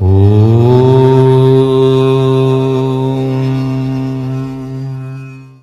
Oh.